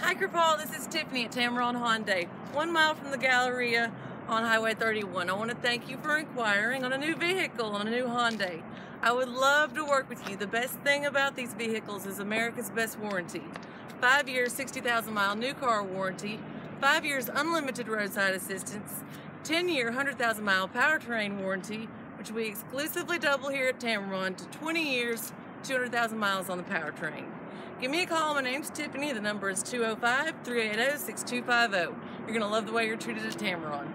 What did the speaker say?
Hi, Paul. This is Tiffany at Tameron Hyundai, one mile from the Galleria on Highway 31. I want to thank you for inquiring on a new vehicle, on a new Hyundai. I would love to work with you. The best thing about these vehicles is America's best warranty. Five years, 60,000 mile new car warranty, five years unlimited roadside assistance, 10 year, 100,000 mile powertrain warranty, which we exclusively double here at Tameron to 20 years, 200,000 miles on the powertrain. Give me a call. My name's Tiffany. The number is 205 380 6250. You're going to love the way you're treated at Tameron.